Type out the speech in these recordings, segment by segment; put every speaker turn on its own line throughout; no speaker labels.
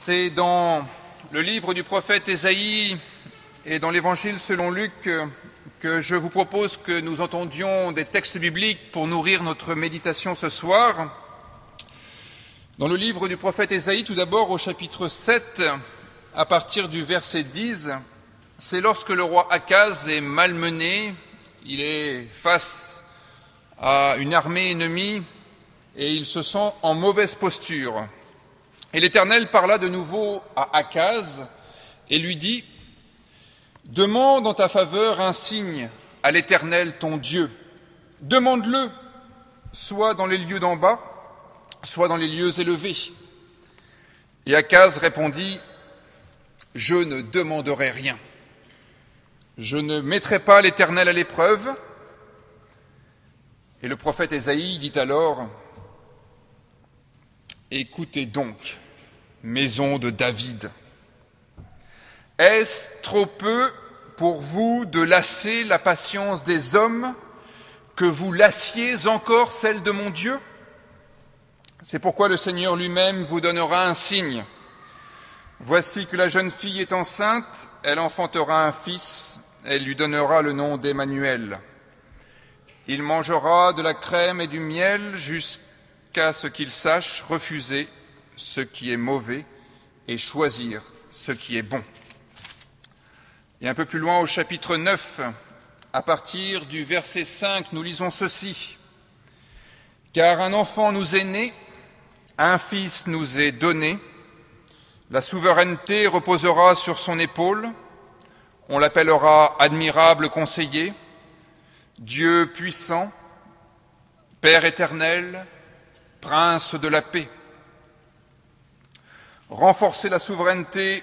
C'est dans le livre du prophète Ésaïe et dans l'évangile selon Luc que je vous propose que nous entendions des textes bibliques pour nourrir notre méditation ce soir. Dans le livre du prophète Ésaïe, tout d'abord au chapitre 7, à partir du verset 10, c'est lorsque le roi Akaz est malmené, il est face à une armée ennemie et il se sent en mauvaise posture. Et l'Éternel parla de nouveau à Akaz et lui dit, Demande en ta faveur un signe à l'Éternel ton Dieu. Demande-le, soit dans les lieux d'en bas, soit dans les lieux élevés. Et Akaz répondit, Je ne demanderai rien. Je ne mettrai pas l'Éternel à l'épreuve. Et le prophète Ésaïe dit alors, Écoutez donc, maison de David. Est-ce trop peu pour vous de lasser la patience des hommes que vous lassiez encore celle de mon Dieu? C'est pourquoi le Seigneur lui-même vous donnera un signe. Voici que la jeune fille est enceinte, elle enfantera un fils, elle lui donnera le nom d'Emmanuel. Il mangera de la crème et du miel jusqu'à qu'à ce qu'il sache refuser ce qui est mauvais et choisir ce qui est bon. Et un peu plus loin au chapitre 9, à partir du verset 5, nous lisons ceci. Car un enfant nous est né, un fils nous est donné, la souveraineté reposera sur son épaule, on l'appellera admirable conseiller, Dieu puissant, Père éternel, prince de la paix. Renforcer la souveraineté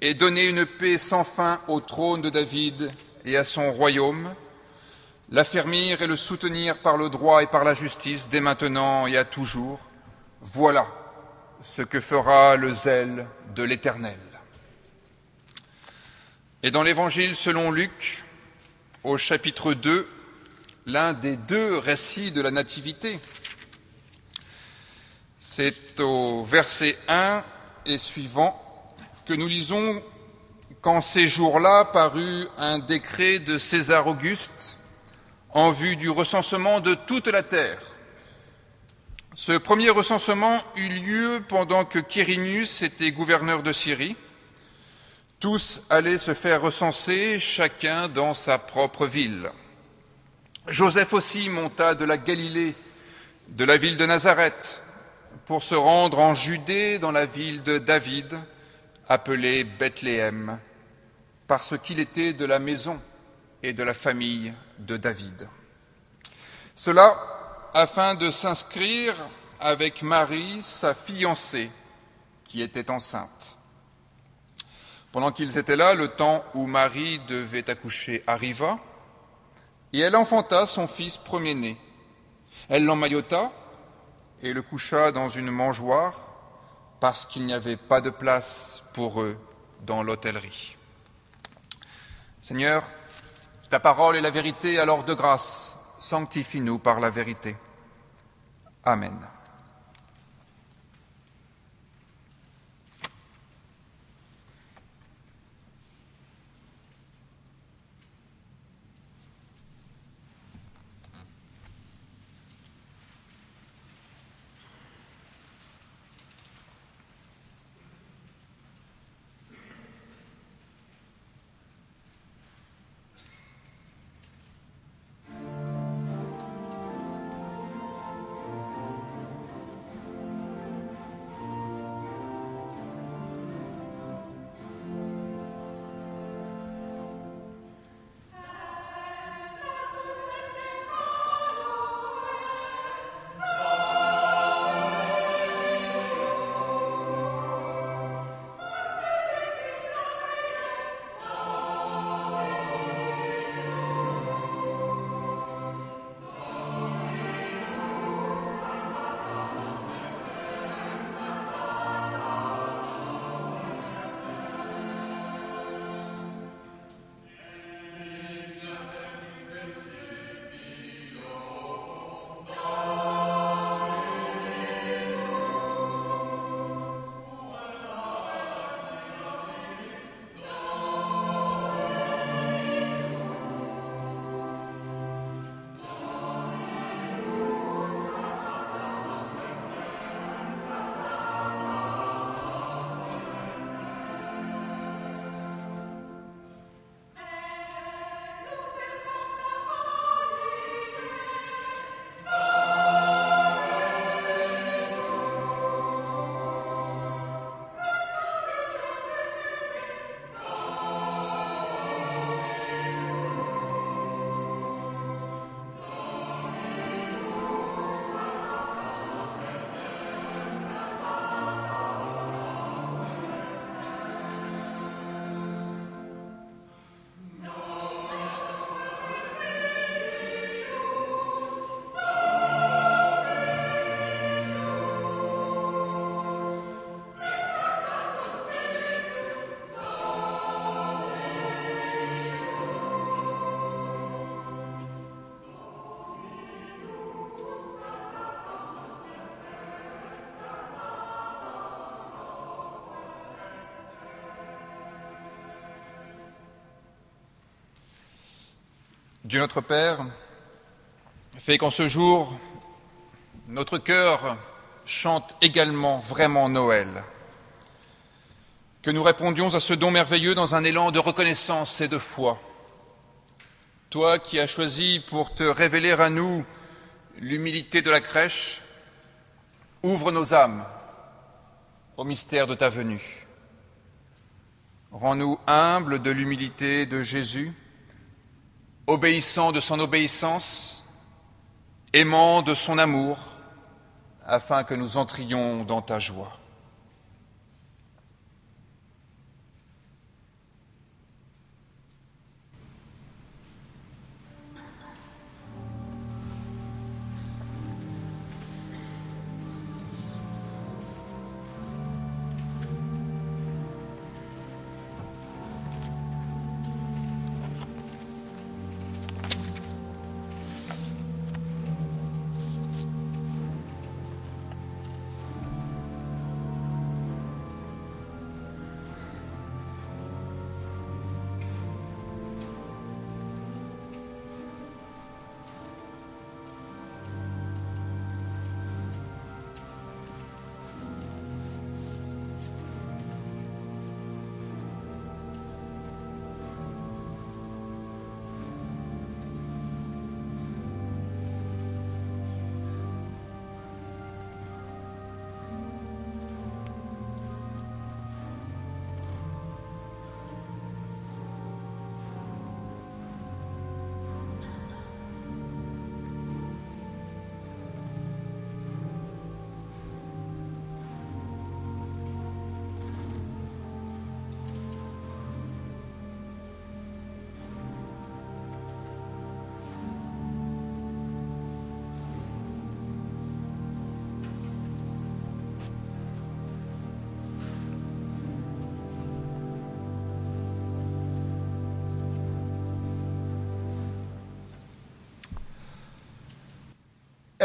et donner une paix sans fin au trône de David et à son royaume, l'affermir et le soutenir par le droit et par la justice dès maintenant et à toujours, voilà ce que fera le zèle de l'Éternel. Et dans l'Évangile selon Luc, au chapitre 2, l'un des deux récits de la Nativité, c'est au verset 1 et suivant que nous lisons qu'en ces jours-là parut un décret de César Auguste en vue du recensement de toute la terre. Ce premier recensement eut lieu pendant que Quirinius était gouverneur de Syrie. Tous allaient se faire recenser, chacun dans sa propre ville. Joseph aussi monta de la Galilée, de la ville de Nazareth, pour se rendre en Judée dans la ville de David, appelée Bethléem, parce qu'il était de la maison et de la famille de David. Cela afin de s'inscrire avec Marie, sa fiancée, qui était enceinte. Pendant qu'ils étaient là, le temps où Marie devait accoucher arriva, et elle enfanta son fils premier-né. Elle l'emmaillota, et le coucha dans une mangeoire parce qu'il n'y avait pas de place pour eux dans l'hôtellerie. Seigneur, ta parole est la vérité, alors de grâce, sanctifie-nous par la vérité. Amen. Dieu notre Père, fait qu'en ce jour, notre cœur chante également vraiment Noël. Que nous répondions à ce don merveilleux dans un élan de reconnaissance et de foi. Toi qui as choisi pour te révéler à nous l'humilité de la crèche, ouvre nos âmes au mystère de ta venue. Rends-nous humbles de l'humilité de Jésus, obéissants de son obéissance, aimants de son amour, afin que nous entrions dans ta joie.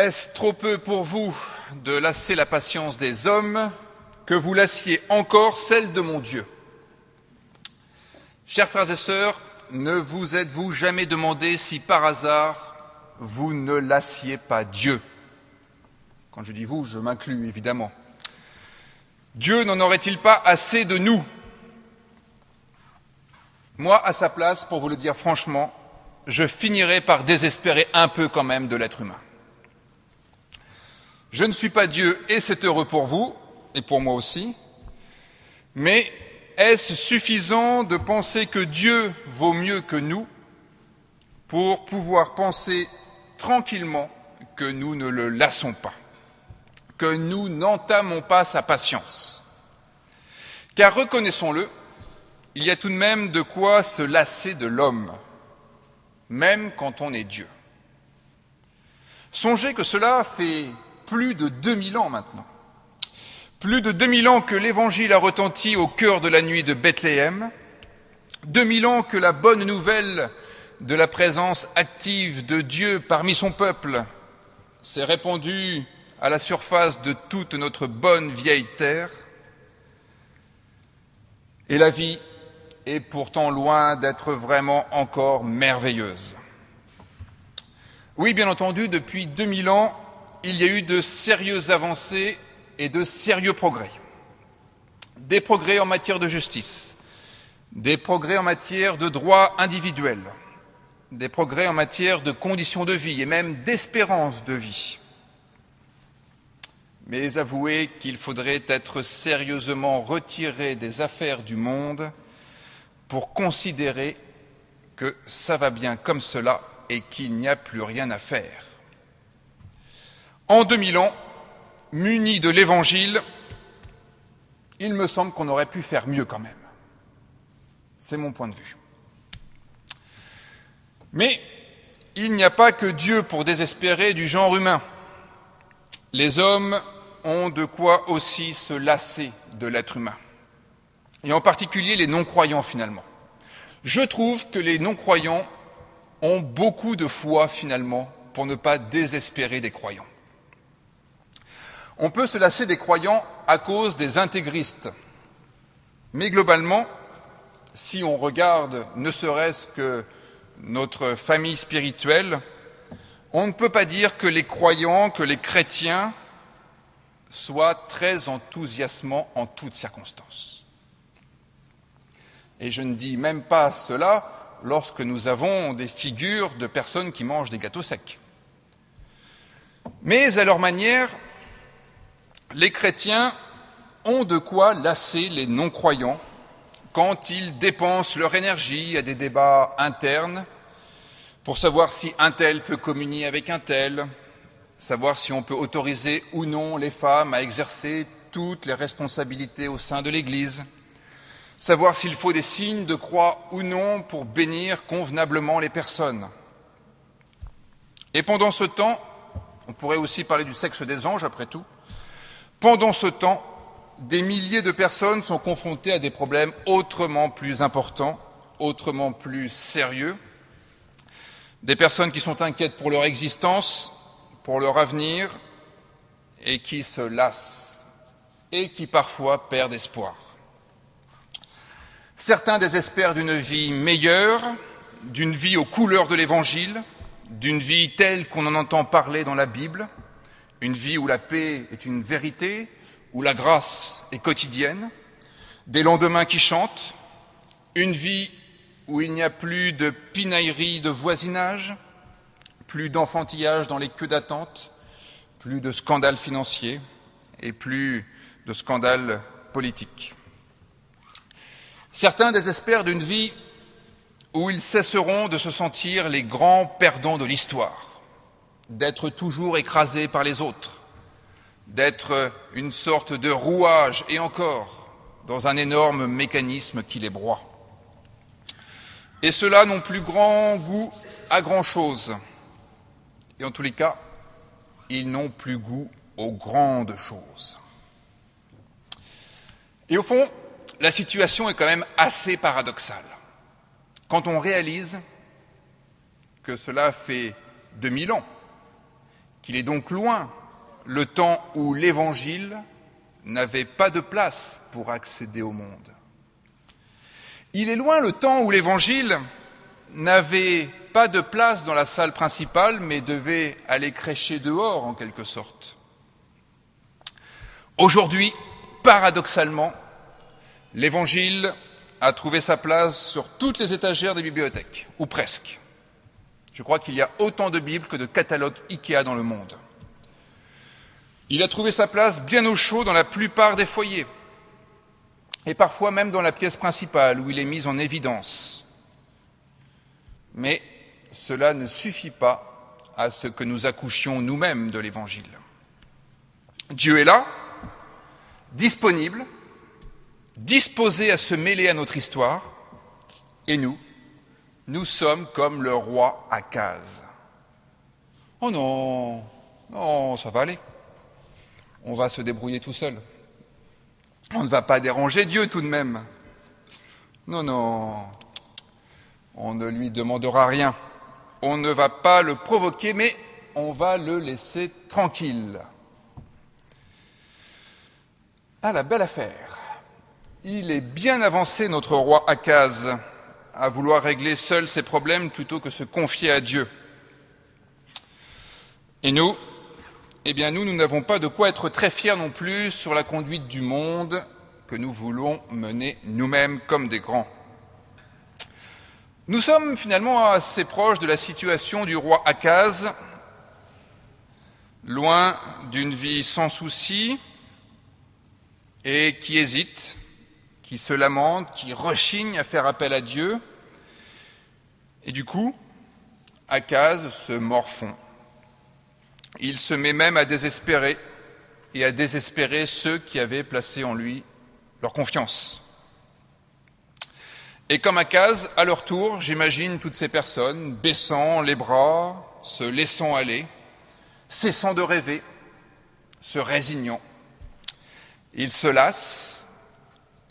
Est-ce trop peu pour vous de lasser la patience des hommes que vous lassiez encore celle de mon Dieu? Chers frères et sœurs, ne vous êtes-vous jamais demandé si par hasard vous ne lassiez pas Dieu? Quand je dis vous, je m'inclus évidemment. Dieu n'en aurait-il pas assez de nous? Moi, à sa place, pour vous le dire franchement, je finirais par désespérer un peu quand même de l'être humain. Je ne suis pas Dieu et c'est heureux pour vous et pour moi aussi, mais est-ce suffisant de penser que Dieu vaut mieux que nous pour pouvoir penser tranquillement que nous ne le lassons pas, que nous n'entamons pas sa patience? Car reconnaissons-le, il y a tout de même de quoi se lasser de l'homme, même quand on est Dieu. Songez que cela fait plus de 2000 ans maintenant. Plus de 2000 ans que l'Évangile a retenti au cœur de la nuit de Bethléem, 2000 ans que la bonne nouvelle de la présence active de Dieu parmi son peuple s'est répandue à la surface de toute notre bonne vieille terre. Et la vie est pourtant loin d'être vraiment encore merveilleuse. Oui, bien entendu, depuis 2000 ans, il y a eu de sérieuses avancées et de sérieux progrès. Des progrès en matière de justice, des progrès en matière de droits individuels, des progrès en matière de conditions de vie et même d'espérance de vie. Mais avouez qu'il faudrait être sérieusement retiré des affaires du monde pour considérer que ça va bien comme cela et qu'il n'y a plus rien à faire. En 2000 ans, munis de l'Évangile, il me semble qu'on aurait pu faire mieux quand même. C'est mon point de vue. Mais il n'y a pas que Dieu pour désespérer du genre humain. Les hommes ont de quoi aussi se lasser de l'être humain, et en particulier les non-croyants finalement. Je trouve que les non-croyants ont beaucoup de foi finalement pour ne pas désespérer des croyants. On peut se lasser des croyants à cause des intégristes. Mais globalement, si on regarde ne serait-ce que notre famille spirituelle, on ne peut pas dire que les croyants, que les chrétiens soient très enthousiasmants en toutes circonstances. Et je ne dis même pas cela lorsque nous avons des figures de personnes qui mangent des gâteaux secs. Mais à leur manière, les chrétiens ont de quoi lasser les non-croyants quand ils dépensent leur énergie à des débats internes pour savoir si un tel peut communier avec un tel, savoir si on peut autoriser ou non les femmes à exercer toutes les responsabilités au sein de l'Église, savoir s'il faut des signes de croix ou non pour bénir convenablement les personnes. Et pendant ce temps, on pourrait aussi parler du sexe des anges après tout, pendant ce temps, des milliers de personnes sont confrontées à des problèmes autrement plus importants, autrement plus sérieux, des personnes qui sont inquiètes pour leur existence, pour leur avenir, et qui se lassent, et qui parfois perdent espoir. Certains désespèrent d'une vie meilleure, d'une vie aux couleurs de l'Évangile, d'une vie telle qu'on en entend parler dans la Bible, une vie où la paix est une vérité, où la grâce est quotidienne, des lendemains qui chantent, une vie où il n'y a plus de pinaillerie de voisinage, plus d'enfantillage dans les queues d'attente, plus de scandales financiers et plus de scandales politiques. Certains désespèrent d'une vie où ils cesseront de se sentir les grands perdants de l'histoire, d'être toujours écrasés par les autres, d'être une sorte de rouage et encore dans un énorme mécanisme qui les broie. Et ceux-là n'ont plus grand goût à grand-chose. Et en tous les cas, ils n'ont plus goût aux grandes choses. Et au fond, la situation est quand même assez paradoxale. Quand on réalise que cela fait 2000 ans, qu'il est donc loin le temps où l'Évangile n'avait pas de place pour accéder au monde. Il est loin le temps où l'Évangile n'avait pas de place dans la salle principale, mais devait aller crêcher dehors en quelque sorte. Aujourd'hui, paradoxalement, l'Évangile a trouvé sa place sur toutes les étagères des bibliothèques, ou presque. Je crois qu'il y a autant de Bibles que de catalogues IKEA dans le monde. Il a trouvé sa place bien au chaud dans la plupart des foyers, et parfois même dans la pièce principale où il est mis en évidence. Mais cela ne suffit pas à ce que nous accouchions nous-mêmes de l'Évangile. Dieu est là, disponible, disposé à se mêler à notre histoire, et nous, nous sommes comme le roi Akaz. Oh non, non, ça va aller on va se débrouiller tout seul. On ne va pas déranger Dieu tout de même. Non, non, on ne lui demandera rien. On ne va pas le provoquer, mais on va le laisser tranquille. Ah, la belle affaire. Il est bien avancé, notre roi Akaz, à vouloir régler seul ses problèmes plutôt que se confier à Dieu. Et nous, eh bien nous, nous n'avons pas de quoi être très fiers non plus sur la conduite du monde que nous voulons mener nous-mêmes comme des grands. Nous sommes finalement assez proches de la situation du roi Akaz, loin d'une vie sans souci et qui hésite, qui se lamente, qui rechigne à faire appel à Dieu. Et du coup, Akaz se morfond il se met même à désespérer et à désespérer ceux qui avaient placé en lui leur confiance. Et comme case, à leur tour, j'imagine toutes ces personnes baissant les bras, se laissant aller, cessant de rêver, se résignant. Ils se lassent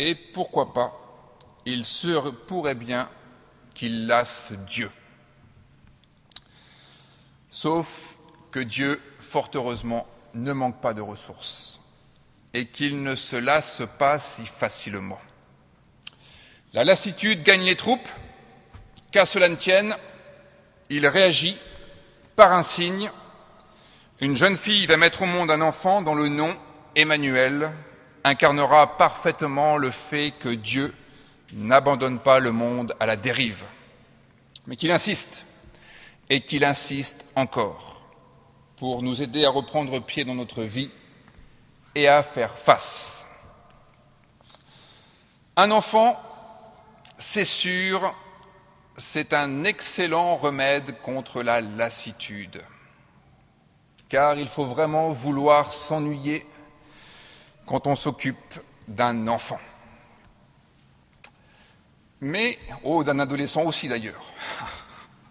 et pourquoi pas, il se pourrait bien qu'ils lassent Dieu. Sauf que Dieu, fort heureusement, ne manque pas de ressources et qu'il ne se lasse pas si facilement. La lassitude gagne les troupes, qu'à cela ne tienne, il réagit par un signe. Une jeune fille va mettre au monde un enfant dont le nom, Emmanuel, incarnera parfaitement le fait que Dieu n'abandonne pas le monde à la dérive, mais qu'il insiste, et qu'il insiste encore, pour nous aider à reprendre pied dans notre vie et à faire face. Un enfant, c'est sûr, c'est un excellent remède contre la lassitude, car il faut vraiment vouloir s'ennuyer quand on s'occupe d'un enfant. Mais, oh, d'un adolescent aussi d'ailleurs.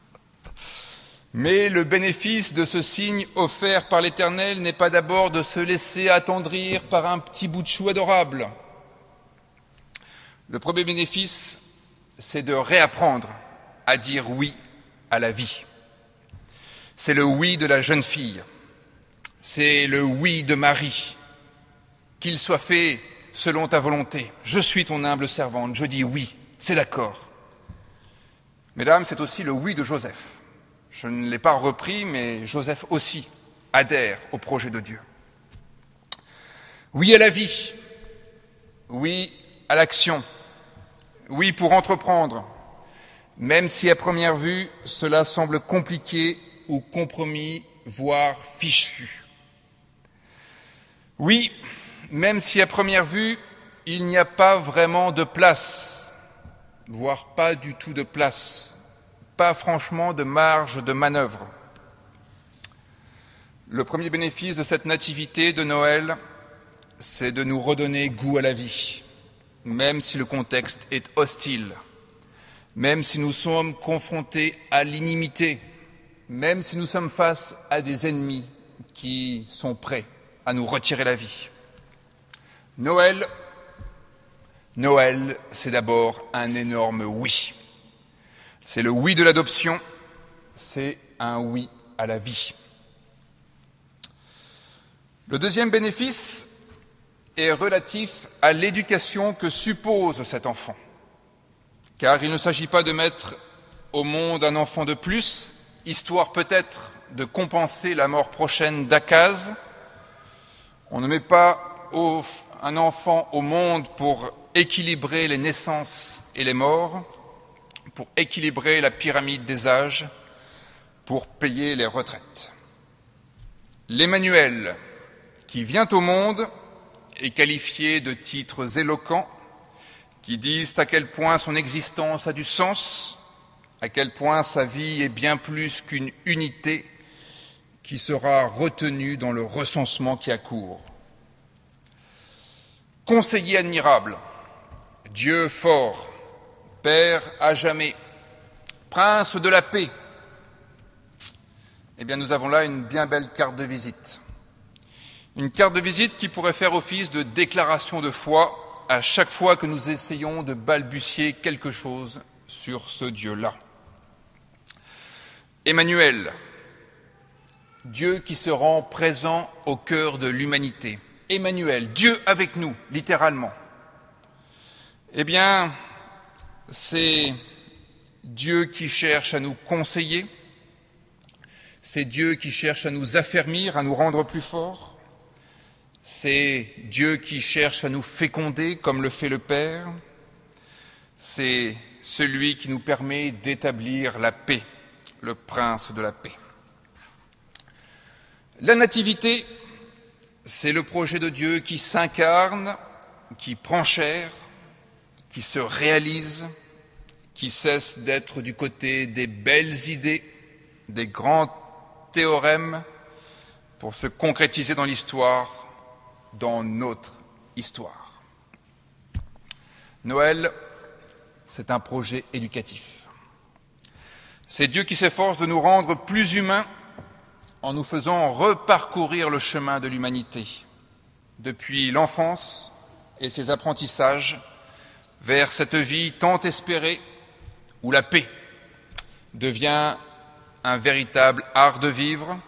Mais le bénéfice de ce signe offert par l'Éternel n'est pas d'abord de se laisser attendrir par un petit bout de chou adorable. Le premier bénéfice, c'est de réapprendre à dire oui à la vie. C'est le oui de la jeune fille. C'est le oui de Marie. Qu'il soit fait selon ta volonté. Je suis ton humble servante. Je dis oui. C'est d'accord. Mesdames, c'est aussi le oui de Joseph. Je ne l'ai pas repris, mais Joseph aussi adhère au projet de Dieu. Oui à la vie, oui à l'action, oui pour entreprendre, même si à première vue cela semble compliqué ou compromis, voire fichu. Oui, même si à première vue il n'y a pas vraiment de place voire pas du tout de place, pas franchement de marge de manœuvre. Le premier bénéfice de cette nativité de Noël, c'est de nous redonner goût à la vie, même si le contexte est hostile, même si nous sommes confrontés à l'inimité, même si nous sommes face à des ennemis qui sont prêts à nous retirer la vie. Noël Noël, c'est d'abord un énorme oui. C'est le oui de l'adoption, c'est un oui à la vie. Le deuxième bénéfice est relatif à l'éducation que suppose cet enfant. Car il ne s'agit pas de mettre au monde un enfant de plus, histoire peut-être de compenser la mort prochaine d'Akaz. On ne met pas un enfant au monde pour équilibrer les naissances et les morts, pour équilibrer la pyramide des âges, pour payer les retraites. L'Emmanuel, qui vient au monde, est qualifié de titres éloquents qui disent à quel point son existence a du sens, à quel point sa vie est bien plus qu'une unité qui sera retenue dans le recensement qui accourt. Conseiller admirable, Dieu fort, Père à jamais, Prince de la paix. Eh bien, nous avons là une bien belle carte de visite. Une carte de visite qui pourrait faire office de déclaration de foi à chaque fois que nous essayons de balbutier quelque chose sur ce Dieu-là. Emmanuel, Dieu qui se rend présent au cœur de l'humanité. Emmanuel, Dieu avec nous, littéralement. Eh bien, c'est Dieu qui cherche à nous conseiller, c'est Dieu qui cherche à nous affermir, à nous rendre plus forts, c'est Dieu qui cherche à nous féconder comme le fait le Père, c'est celui qui nous permet d'établir la paix, le prince de la paix. La nativité, c'est le projet de Dieu qui s'incarne, qui prend chair, qui se réalise, qui cesse d'être du côté des belles idées, des grands théorèmes, pour se concrétiser dans l'histoire, dans notre histoire. Noël, c'est un projet éducatif. C'est Dieu qui s'efforce de nous rendre plus humains en nous faisant reparcourir le chemin de l'humanité, depuis l'enfance et ses apprentissages vers cette vie tant espérée où la paix devient un véritable art de vivre,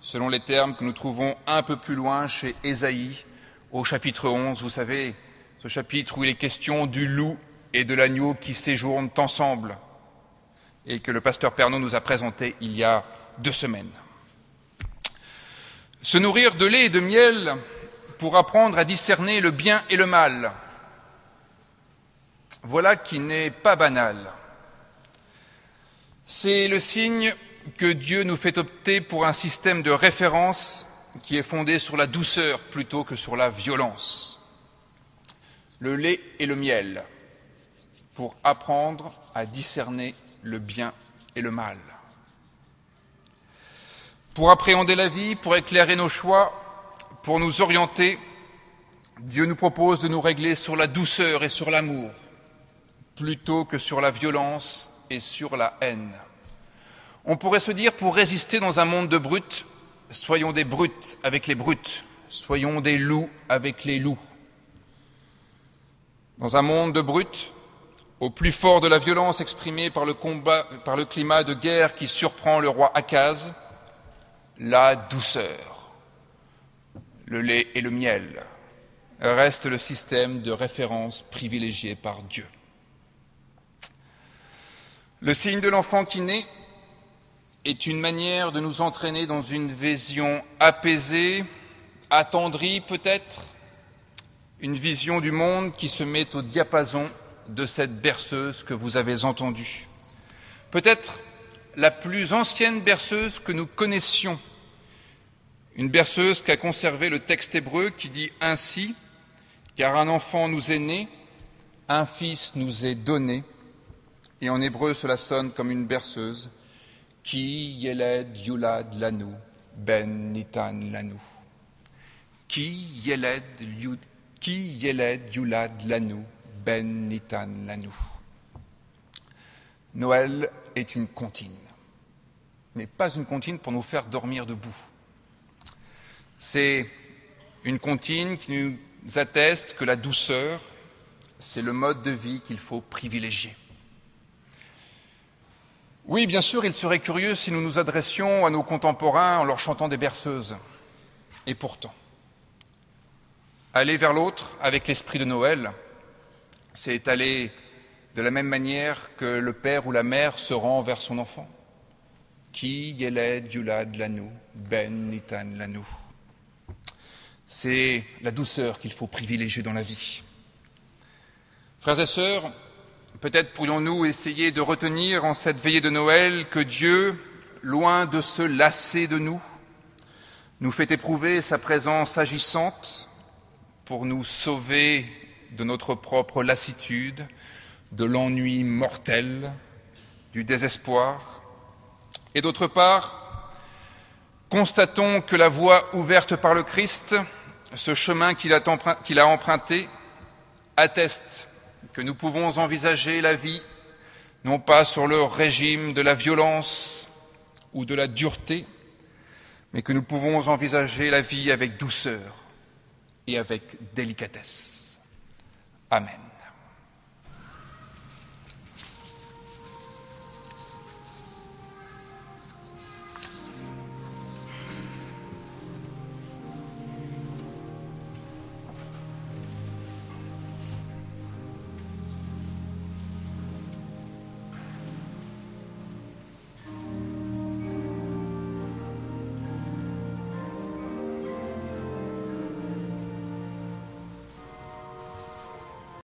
selon les termes que nous trouvons un peu plus loin chez Ésaïe, au chapitre 11, vous savez, ce chapitre où il est question du loup et de l'agneau qui séjournent ensemble. et que le pasteur Pernod nous a présenté il y a deux semaines. Se nourrir de lait et de miel pour apprendre à discerner le bien et le mal. Voilà qui n'est pas banal. C'est le signe que Dieu nous fait opter pour un système de référence qui est fondé sur la douceur plutôt que sur la violence. Le lait et le miel pour apprendre à discerner le bien et le mal. Pour appréhender la vie, pour éclairer nos choix, pour nous orienter, Dieu nous propose de nous régler sur la douceur et sur l'amour, plutôt que sur la violence et sur la haine. On pourrait se dire, pour résister dans un monde de brutes, soyons des brutes avec les brutes, soyons des loups avec les loups. Dans un monde de brutes, au plus fort de la violence exprimée par le combat, par le climat de guerre qui surprend le roi Akaz, la douceur, le lait et le miel reste le système de référence privilégié par Dieu. Le signe de l'enfant qui naît est une manière de nous entraîner dans une vision apaisée, attendrie peut-être, une vision du monde qui se met au diapason de cette berceuse que vous avez entendue. Peut-être la plus ancienne berceuse que nous connaissions, une berceuse qui a conservé le texte hébreu qui dit ainsi, car un enfant nous est né, un fils nous est donné, et en hébreu cela sonne comme une berceuse, qui yeled yulad lanu, ben nitan lanu. Yulad lanu, ben Nitan Lanou. Noël est une comptine, mais pas une comptine pour nous faire dormir debout. C'est une comptine qui nous atteste que la douceur, c'est le mode de vie qu'il faut privilégier. Oui, bien sûr, il serait curieux si nous nous adressions à nos contemporains en leur chantant des berceuses. Et pourtant, aller vers l'autre avec l'esprit de Noël, c'est aller de la même manière que le père ou la mère se rend vers son enfant. Lanou, ben. C'est la douceur qu'il faut privilégier dans la vie. Frères et sœurs, peut-être pourrions-nous essayer de retenir en cette veillée de Noël que Dieu, loin de se lasser de nous, nous fait éprouver sa présence agissante pour nous sauver de notre propre lassitude, de l'ennui mortel, du désespoir. Et d'autre part, constatons que la voie ouverte par le Christ, ce chemin qu'il a, emprunté, atteste que nous pouvons envisager la vie non pas sur le régime de la violence ou de la dureté, mais que nous pouvons envisager la vie avec douceur et avec délicatesse. Amen.